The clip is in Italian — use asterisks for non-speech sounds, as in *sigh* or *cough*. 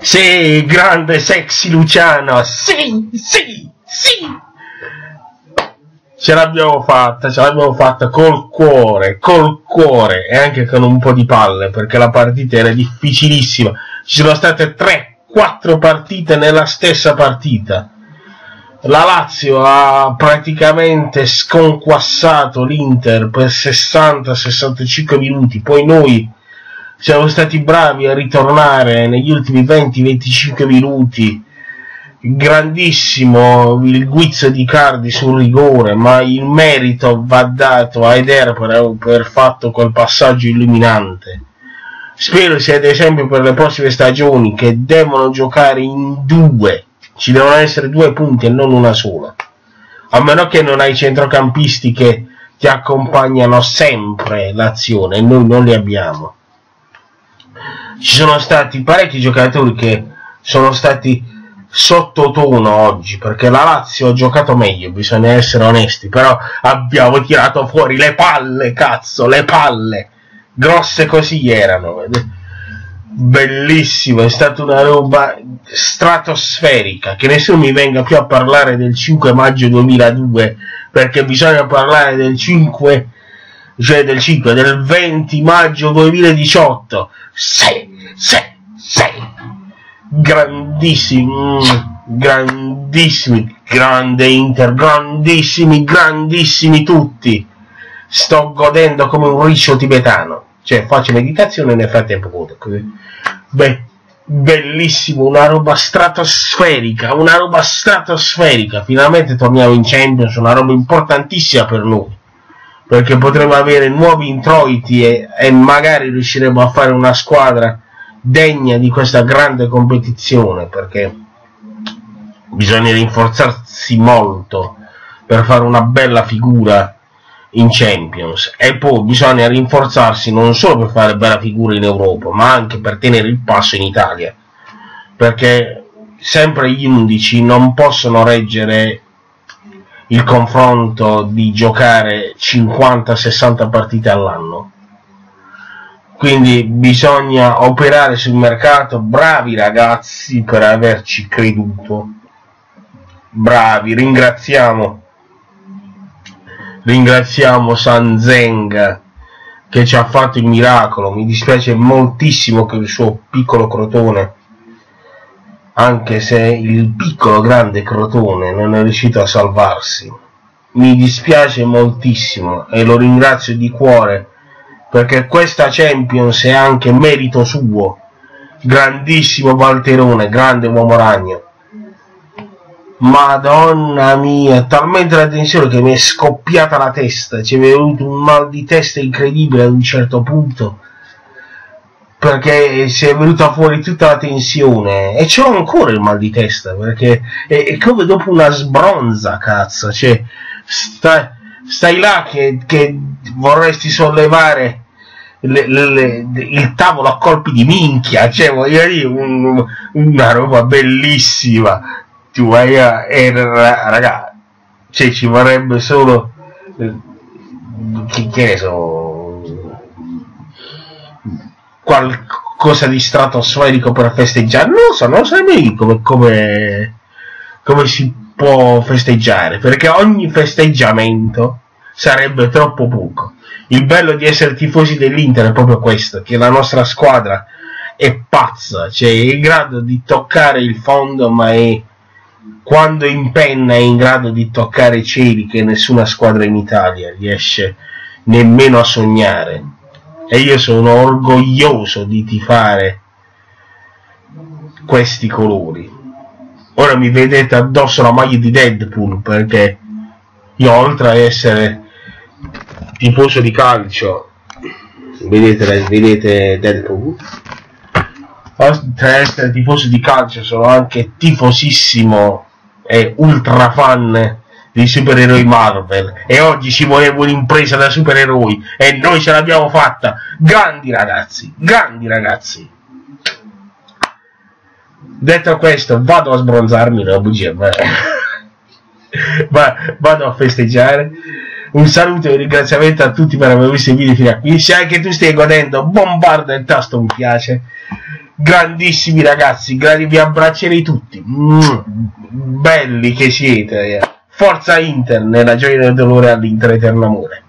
Sì, grande sexy Luciano. Sì, sì, sì. Ce l'abbiamo fatta, ce l'abbiamo fatta col cuore, col cuore e anche con un po' di palle perché la partita era difficilissima. Ci sono state 3-4 partite nella stessa partita. La Lazio ha praticamente sconquassato l'Inter per 60-65 minuti, poi noi siamo stati bravi a ritornare negli ultimi 20-25 minuti. Grandissimo il guizzo di Cardi sul rigore ma il merito va dato a Eder per aver fatto quel passaggio illuminante. Spero sia ad esempio per le prossime stagioni che devono giocare in due. Ci devono essere due punti e non una sola. A meno che non hai centrocampisti che ti accompagnano sempre l'azione e noi non li abbiamo ci sono stati parecchi giocatori che sono stati sottotono oggi perché la Lazio ha giocato meglio, bisogna essere onesti, però abbiamo tirato fuori le palle, cazzo, le palle, grosse così erano. Bellissimo, è stata una roba stratosferica, che nessuno mi venga più a parlare del 5 maggio 2002 perché bisogna parlare del 5 cioè del 5 del 20 maggio 2018 sì sì, sì, grandissimi, grandissimi, grande Inter, grandissimi, grandissimi tutti. Sto godendo come un riccio tibetano, cioè faccio meditazione nel frattempo. Beh, bellissimo, una roba stratosferica, una roba stratosferica. Finalmente torniamo in Champions, una roba importantissima per noi perché potremo avere nuovi introiti e, e magari riusciremo a fare una squadra degna di questa grande competizione perché bisogna rinforzarsi molto per fare una bella figura in Champions. E poi bisogna rinforzarsi non solo per fare bella figura in Europa ma anche per tenere il passo in Italia. Perché sempre gli 11 non possono reggere il confronto di giocare 50-60 partite all'anno quindi bisogna operare sul mercato. Bravi ragazzi per averci creduto. Bravi ringraziamo. Ringraziamo Sanzenga che ci ha fatto il miracolo. Mi dispiace moltissimo che il suo piccolo crotone anche se il piccolo grande crotone non è riuscito a salvarsi. Mi dispiace moltissimo e lo ringrazio di cuore perché questa Champions è anche merito suo. Grandissimo Valterone, grande uomo ragno. Madonna mia, talmente la tensione che mi è scoppiata la testa, ci è venuto un mal di testa incredibile ad un certo punto, perché si è venuta fuori tutta la tensione e c'ho ancora il mal di testa, perché è, è come dopo una sbronza, cazzo, cioè, stai, stai là che, che vorresti sollevare le, le, il tavolo a colpi di minchia, cioè voglio dire un, una roba bellissima. Tu vai a, eh, raga, cioè ci vorrebbe solo eh, che, che ne so qualcosa di stratosferico per festeggiare. Non lo so, non so nemmeno come, come, come si può festeggiare, perché ogni festeggiamento sarebbe troppo poco il bello di essere tifosi dell'Inter è proprio questo, che la nostra squadra è pazza, cioè è in grado di toccare il fondo, ma è quando impenna è in grado di toccare i cieli che nessuna squadra in Italia riesce nemmeno a sognare. E io sono orgoglioso di tifare questi colori. Ora mi vedete addosso la maglia di Deadpool perché io oltre a essere tifoso di calcio. Vedete, vedete Deadpool oltre ad essere tifoso di calcio sono anche tifosissimo e ultra fan dei supereroi Marvel. E oggi ci voleva un'impresa da supereroi e noi ce l'abbiamo fatta. Grandi ragazzi grandi ragazzi. Detto questo vado a sbronzarmi una bugia *laughs* ma vado a festeggiare un saluto e un ringraziamento a tutti per aver visto i video fino a qui. Se anche tu stai godendo, bombarda il tasto mi piace. Grandissimi ragazzi, vi abbraccerei tutti. Belli che siete. Eh. Forza Inter, nella gioia del dolore all'Inter eterno amore.